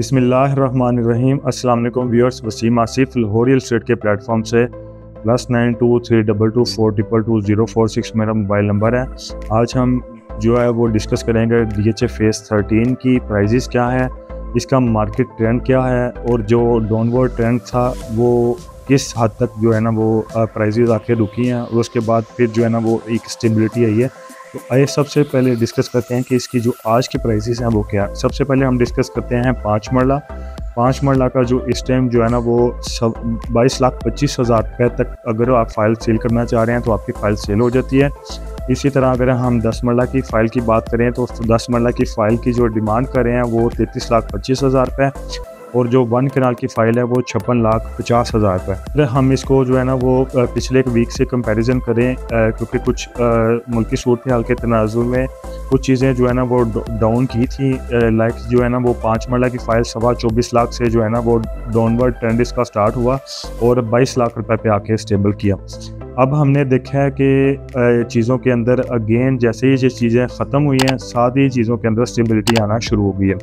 बिसमीम अस्सलाम viewers, Waseem Asif Lahore state के प्लेटफॉर्म से। Plus nine two three double two four triple two zero four six मेरा मोबाइल नंबर है। आज हम जो है वो डिस्कस करेंगे D H A phase thirteen की प्राइजेस क्या है, इसका मार्केट ट्रेंड क्या है, और जो डाउनवर्ड ट्रेंड था वो किस हद तक जो है ना वो प्राइजेज आके रुकी हैं, और उसके बाद फिर जो है ना वो एक स्टेबिलिटी आई है। तो आइए सबसे पहले डिस्कस करते हैं कि इसकी जो आज की प्राइसेस हैं वो क्या है। सबसे पहले हम डिस्कस करते हैं पाँच मरला। पाँच मरला का जो इस टाइम जो है ना वो सब बाईस लाख पच्चीस हज़ार रुपये तक अगर आप फ़ाइल सेल करना चाह रहे हैं तो आपकी फ़ाइल सेल हो जाती है। इसी तरह अगर हम दस मरला की फ़ाइल की बात करें तो दस मरला की फ़ाइल की जो डिमांड कर रहे हैं वो तैंतीस लाख पच्चीस हज़ार रुपये और जो वन कनाल की फ़ाइल है वो छप्पन लाख पचास हज़ार रुपये अगर हम इसको जो है ना वो पिछले एक वीक से कंपैरिजन करें क्योंकि कुछ मुल्की सूरत हाल के तनाजुर में कुछ चीज़ें जो है ना वो डाउन की थी लाइक जो है ना वो पाँच मरला की फ़ाइल सवा चौबीस लाख से जो है ना वो डाउनवर्ड ट्रेंड इसका स्टार्ट हुआ और बाईस लाख रुपए पे आके स्टेबल किया। अब हमने देखा है कि चीज़ों के अंदर अगेन जैसे ही ये चीज़ें ख़त्म हुई हैं, साथ ही चीज़ों के अंदर स्टेबिलिटी आना शुरू हो गई है।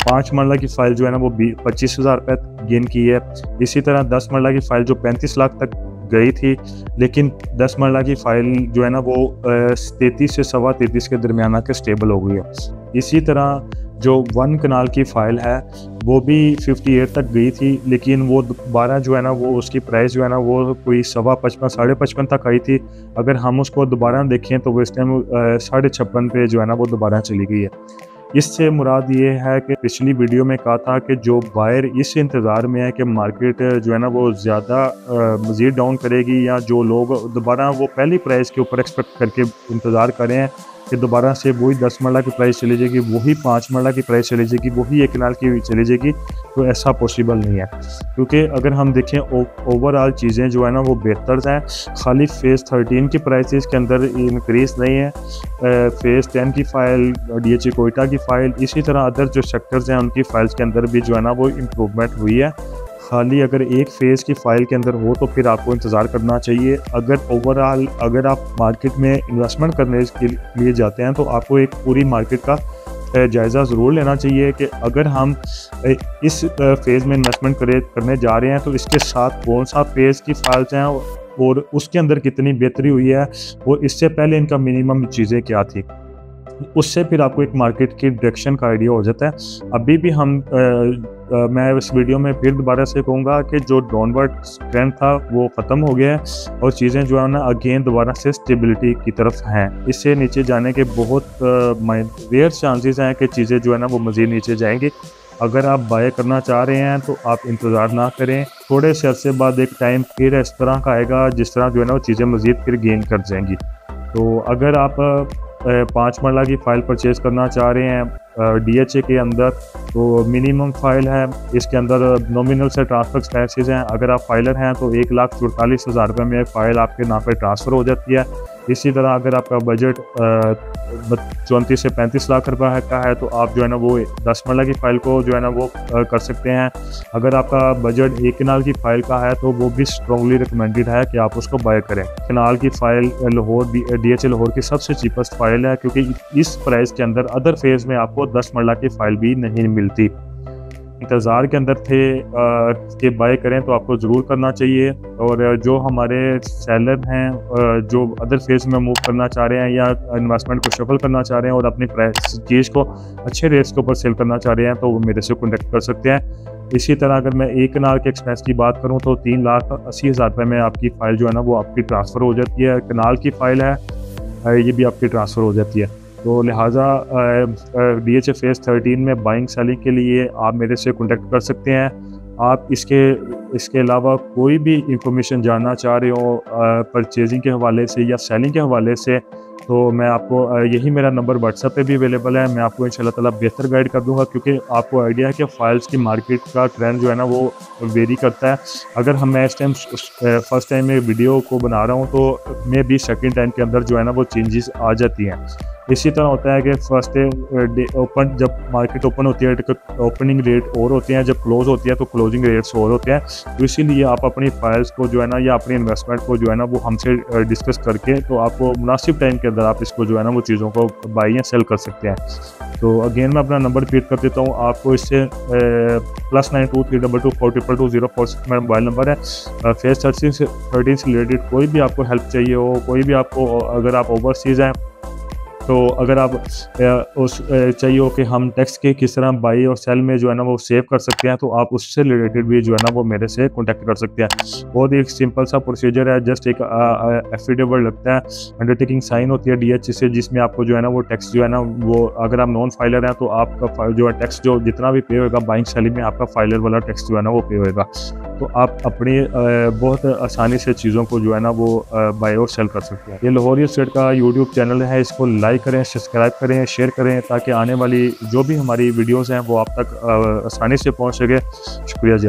पाँच मरला की फ़ाइल जो है ना वो पच्चीस हज़ार रुपये गेन की है। इसी तरह दस मरला की फ़ाइल जो पैंतीस लाख तक गई थी, लेकिन दस मरला की फ़ाइल जो है ना वो तैतीस से सवा तैतीस के दरमियान आकर स्टेबल हो गई है। इसी तरह जो वन कनाल की फ़ाइल है, वो भी 58 तक गई थी, लेकिन वो दोबारा जो है ना वो उसकी प्राइस जो है ना वो कोई सवा पचपन, साढ़े पचपन तक आई थी। अगर हम उसको दोबारा देखें तो वो इस टाइम साढ़े छप्पन पे जो है ना वो दोबारा चली गई है। इससे मुराद ये है कि पिछली वीडियो में कहा था कि जो बायर इस इंतज़ार में है कि मार्केट जो है ना वो ज़्यादा मज़ीद डाउन करेगी या जो लोग दोबारा वो पहली प्राइस के ऊपर एक्सपेक्ट करके इंतज़ार करें कि दोबारा से वही दस मरला की प्राइस चली जाएगी, वही पाँच मरला की प्राइस चली जाएगी, वही एक नाल की चली जाएगी तो ऐसा पॉसिबल नहीं है। क्योंकि अगर हम देखें ओवरऑल चीज़ें जो है ना, वो बेहतर हैं। खाली फ़ेज़ थर्टीन की प्राइसेस के अंदर इंक्रीज नहीं है। फ़ेज़ टेन की फ़ाइल डी एच कोयटा की फ़ाइल इसी तरह अदर जो सेक्टर्स हैं, उनकी फ़ाइल्स के अंदर भी जो है ना, वो इम्प्रूवमेंट हुई है। खाली अगर एक फ़ेज़ की फ़ाइल के अंदर हो तो फिर आपको इंतज़ार करना चाहिए। अगर ओवरऑल अगर आप मार्केट में इन्वेस्टमेंट करने के लिए जाते हैं तो आपको एक पूरी मार्केट का जायज़ा ज़रूर लेना चाहिए कि अगर हम इस फ़ेज़ में इन्वेस्टमेंट करे, करने जा रहे हैं तो इसके साथ कौन सा फ़ेज़ की फाइल्स हैं और उसके अंदर कितनी बेहतरी हुई है और इससे पहले इनका मिनिमम चीज़ें क्या थी? उससे फिर आपको एक मार्केट की डायरेक्शन का आइडिया हो जाता है। अभी भी हम आ, आ, मैं इस वीडियो में फिर दोबारा से कहूँगा कि जो डाउनवर्ड ट्रेंड था वो ख़त्म हो गया है और चीज़ें जो है ना अगेन दोबारा से स्टेबिलिटी की तरफ़ हैं। इससे नीचे जाने के बहुत रेयर चांसेस हैं कि चीज़ें जो है ना वो मज़ीद नीचे जाएँगी। अगर आप बाय करना चाह रहे हैं तो आप इंतज़ार ना करें। थोड़े से अरसे बाद एक टाइम फिर इस तरह का आएगा जिस तरह जो है ना वो चीज़ें मज़ीद फिर गेन कर जाएँगी। तो अगर आप पाँच मरला की फ़ाइल परचेज करना चाह रहे हैं डीएचए के अंदर। तो मिनिमम फ़ाइल है, इसके अंदर नॉमिनल से ट्रांसफ़र एक्सपेंसिस हैं। अगर आप फाइलर हैं तो एक लाख चौतालीस हज़ार रुपये में फ़ाइल आपके नाम पर ट्रांसफ़र हो जाती है। इसी तरह अगर आपका बजट चौंतीस से पैंतीस लाख रुपए का है तो आप जो है ना वो दस मरला की फ़ाइल को जो है ना वो कर सकते हैं। अगर आपका बजट एक कनाल की फ़ाइल का है तो वो भी स्ट्रॉन्गली रिकमेंडेड है कि आप उसको बाय करें। कनाल की file Lahore, D H Lahore की सबसे चीपेस्ट फ़ाइल है, क्योंकि इस प्राइस के अंदर अदर फ़ेज़ में आपको दस मरला की फ़ाइल भी नहीं मिलती। इंतज़ार के अंदर थे कि बाय करें तो आपको ज़रूर करना चाहिए। और जो हमारे सेलर हैं जो अदर फ़ेज़ में मूव करना चाह रहे हैं या इन्वेस्टमेंट को शफल करना चाह रहे हैं और अपनी चीज़ को अच्छे रेट्स के ऊपर सेल करना चाह रहे हैं तो वो मेरे से कॉन्टेक्ट कर सकते हैं। इसी तरह अगर मैं एक कनाल के एक्सपेंस की बात करूँ तो तीन लाख अस्सी हज़ार रुपये में आपकी फ़ाइल जो है ना, वो आपकी ट्रांसफ़र हो जाती है। कनाल की फ़ाइल है, ये भी आपकी ट्रांसफ़र हो जाती है। तो लिहाजा D H F S thirteen में बाइंग सेलिंग के लिए आप मेरे से कॉन्टेक्ट कर सकते हैं। आप इसके इसके अलावा कोई भी इंफॉर्मेशन जानना चाह रहे हो परचेजिंग के हवाले से या सेलिंग के हवाले से तो मैं आपको यही मेरा नंबर व्हाट्सएप पे भी अवेलेबल है। मैं आपको इन ताला बेहतर गाइड कर दूँगा क्योंकि आपको आइडिया है कि फ़ाइल्स की मार्केट का ट्रेंड जो है ना वो वेरी करता है। अगर हम, मैं इस टाइम फ़र्स्ट टाइम में वीडियो को बना रहा हूँ तो मे भी सेकेंड टाइम के अंदर जो है ना वो चेंजेस आ जाती हैं। इसी तरह होता है कि फ़र्स्ट डे ओपन जब मार्केट ओपन होती है ओपनिंग रेट और होते हैं। जब क्लोज होती है तो क्लोजिंग रेट्स और होते हैं। तो इसीलिए आप अपनी फाइल्स को जो है ना, या अपनी इन्वेस्टमेंट को जो है ना वो हमसे डिस्कस करके तो आपको मुनासिब टाइम के अंदर आप इसको जो है ना वो चीज़ों को बाई या सेल कर सकते हैं। तो अगेन मैं अपना नंबर रिपीट कर देता हूँ। आपको इससे plus nine two three double two four triple two zero four six मेरा मोबाइल नंबर है। फेस थर्टीन से थर्टीन से रिलेटेड कोई भी आपको हेल्प चाहिए हो, कोई भी आपको, अगर आप ओवरसीज़ हैं तो अगर आप उस चाहिए हो कि हम टैक्स के किस तरह बाई और सेल में जो है ना वो सेव कर सकते हैं तो आप उससे रिलेटेड भी जो है ना वो मेरे से कॉन्टेक्ट कर सकते हैं। बहुत ही एक सिंपल सा प्रोसीजर है जस्ट एक एफिडेबल लगता है अंडरटेकिंग साइन होती है डी एच से, जिसमें आपको जो है ना वो टैक्स जो है ना वो, अगर आप नॉन फाइलर हैं तो आपका जो है टैक्स जो जितना भी पे होगा बाइंग सेलिंग में आपका फाइलर वाला टैक्स जो है ना वो पे होगा तो आप अपनी बहुत आसानी से चीज़ों को जो है ना वो बाय और सेल कर सकते हैं। ये लाहौरी स्टेट का यूट्यूब चैनल है, इसको लाइक करें सब्सक्राइब करें शेयर करें, ताकि आने वाली जो भी हमारी वीडियोज़ हैं वो आप तक आसानी से पहुँच सके। शुक्रिया जी